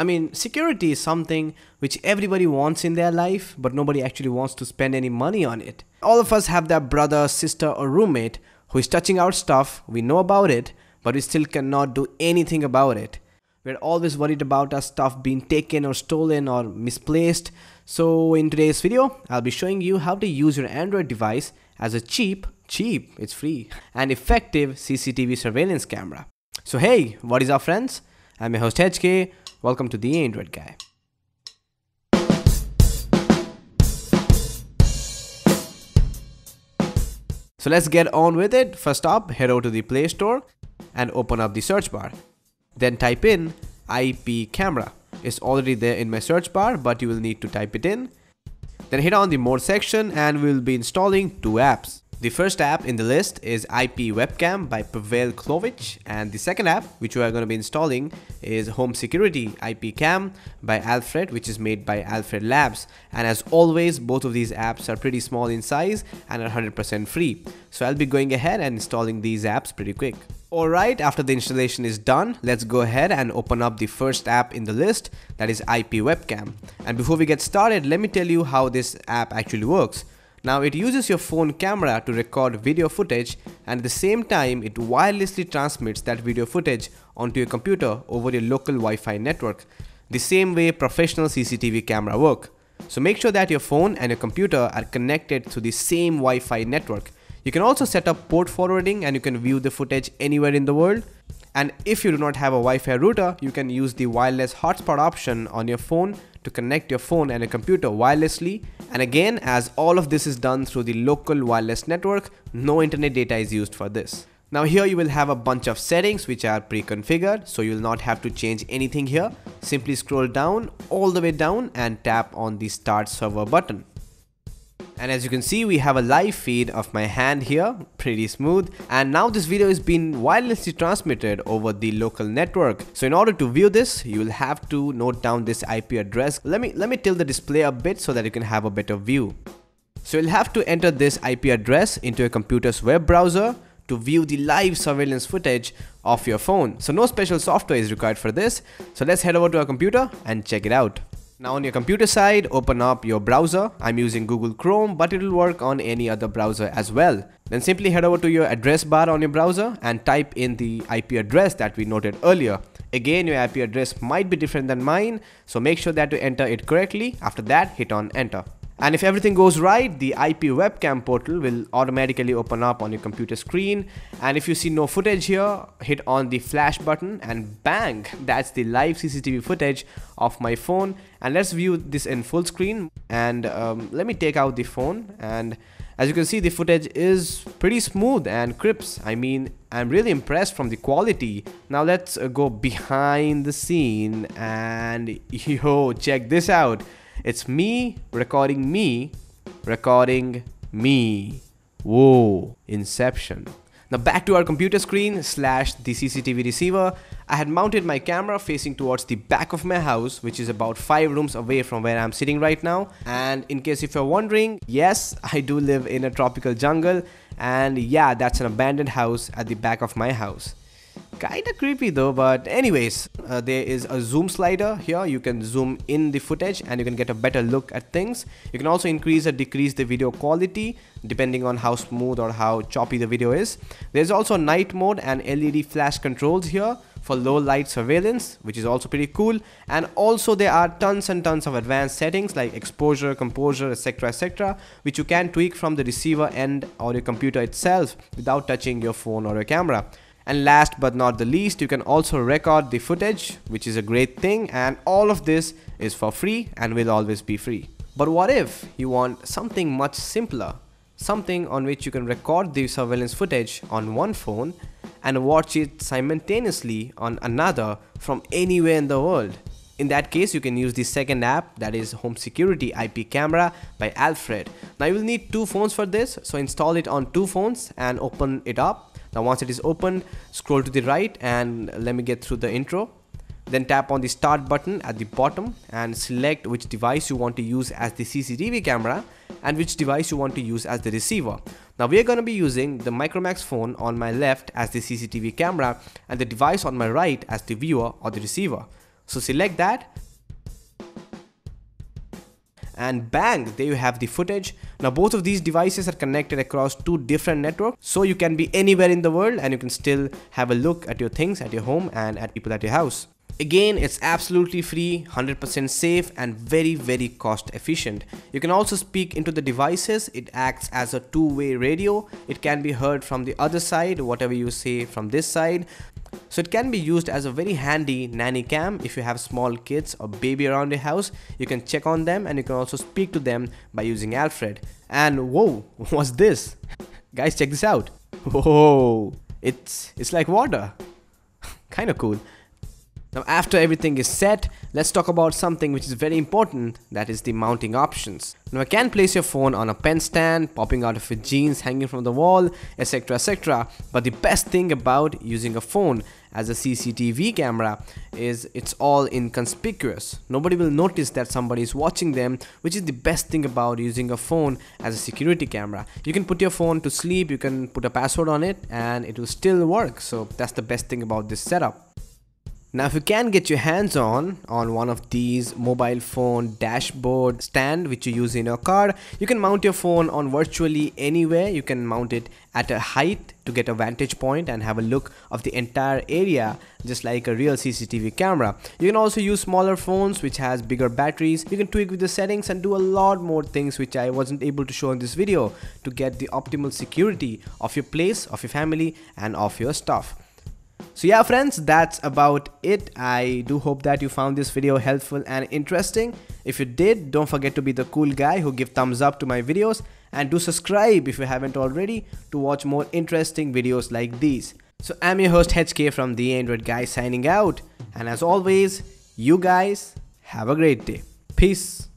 I mean, security is something which everybody wants in their life, but nobody actually wants to spend any money on it. All of us have that brother, sister, or roommate who is touching our stuff, we know about it, but we still cannot do anything about it. We're always worried about our stuff being taken or stolen or misplaced. So in today's video, I'll be showing you how to use your Android device as a cheap, cheap, it's free, and effective CCTV surveillance camera. So hey, what is up friends? I'm your host HK, welcome to the Android Guy. So let's get on with it. First up, head over to the Play Store and open up the search bar. Then type in IP camera. It's already there in my search bar, but you will need to type it in. Then hit on the more section and we'll be installing two apps. The first app in the list is IP Webcam by Pavel Khlebovich and the second app which we are going to be installing is Home Security IP Cam by Alfred which is made by Alfred Labs and as always both of these apps are pretty small in size and are 100% free. So I'll be going ahead and installing these apps pretty quick. Alright, after the installation is done, let's go ahead and open up the first app in the list, that is IP Webcam. And before we get started, let me tell you how this app actually works. Now it uses your phone camera to record video footage and at the same time it wirelessly transmits that video footage onto your computer over your local Wi-Fi network, the same way professional CCTV camera work. So make sure that your phone and your computer are connected to the same Wi-Fi network. You can also set up port forwarding and you can view the footage anywhere in the world. And if you do not have a Wi-Fi router, you can use the wireless hotspot option on your phone to connect your phone and a computer wirelessly and again as all of this is done through the local wireless network no internet data is used for this. Now here you will have a bunch of settings which are pre-configured so you will not have to change anything here. Simply scroll down all the way down and tap on the start server button. And as you can see, we have a live feed of my hand here, pretty smooth. And now this video is being wirelessly transmitted over the local network. So in order to view this, you will have to note down this IP address. Let me, let me tilt the display a bit so that you can have a better view. So you'll have to enter this IP address into your computer's web browser to view the live surveillance footage of your phone. So no special software is required for this. So let's head over to our computer and check it out. Now on your computer side, open up your browser. I'm using Google Chrome, but it will work on any other browser as well. Then simply head over to your address bar on your browser and type in the IP address that we noted earlier. Again, your IP address might be different than mine, so make sure that you enter it correctly. After that, hit on enter. And if everything goes right, the IP webcam portal will automatically open up on your computer screen. And if you see no footage here, hit on the flash button and bang, that's the live CCTV footage of my phone. And let's view this in full screen. And um, let me take out the phone and as you can see the footage is pretty smooth and crisp i mean i'm really impressed from the quality now let's uh, go behind the scene and yo check this out it's me recording me recording me. Whoa, Inception. Now back to our computer screen slash the CCTV receiver. I had mounted my camera facing towards the back of my house which is about 5 rooms away from where I'm sitting right now. And in case if you're wondering, yes, I do live in a tropical jungle and yeah, that's an abandoned house at the back of my house. Kinda creepy though, but anyways, uh, there is a zoom slider here. You can zoom in the footage and you can get a better look at things. You can also increase or decrease the video quality depending on how smooth or how choppy the video is. There's also night mode and LED flash controls here for low light surveillance which is also pretty cool and also there are tons and tons of advanced settings like exposure composure etc etc which you can tweak from the receiver end or your computer itself without touching your phone or your camera and last but not the least, you can also record the footage, which is a great thing. And all of this is for free and will always be free. But what if you want something much simpler? Something on which you can record the surveillance footage on one phone and watch it simultaneously on another from anywhere in the world. In that case, you can use the second app that is Home Security IP Camera by Alfred. Now you will need two phones for this, so install it on two phones and open it up now once it is opened scroll to the right and let me get through the intro then tap on the start button at the bottom and select which device you want to use as the CCTV camera and which device you want to use as the receiver. Now we are going to be using the Micromax phone on my left as the CCTV camera and the device on my right as the viewer or the receiver. So select that and bang there you have the footage now both of these devices are connected across two different networks so you can be anywhere in the world and you can still have a look at your things at your home and at people at your house Again, it's absolutely free, 100% safe and very very cost efficient. You can also speak into the devices. It acts as a two-way radio. It can be heard from the other side, whatever you say from this side. So it can be used as a very handy nanny cam if you have small kids or baby around your house. You can check on them and you can also speak to them by using Alfred. And whoa, what's this? Guys, check this out. Whoa, it's it's like water. kind of cool. Now after everything is set, let's talk about something which is very important that is the mounting options. Now you can place your phone on a pen stand, popping out of your jeans, hanging from the wall, etc etc. But the best thing about using a phone as a CCTV camera is it's all inconspicuous. Nobody will notice that somebody is watching them which is the best thing about using a phone as a security camera. You can put your phone to sleep, you can put a password on it and it will still work. So that's the best thing about this setup. Now if you can get your hands on on one of these mobile phone dashboard stand which you use in your car, you can mount your phone on virtually anywhere. You can mount it at a height to get a vantage point and have a look of the entire area just like a real CCTV camera. You can also use smaller phones which has bigger batteries. You can tweak with the settings and do a lot more things which I wasn't able to show in this video to get the optimal security of your place, of your family and of your stuff. So yeah friends, that's about it. I do hope that you found this video helpful and interesting. If you did, don't forget to be the cool guy who give thumbs up to my videos and do subscribe if you haven't already to watch more interesting videos like these. So I'm your host HK from The Android Guy signing out and as always, you guys have a great day. Peace.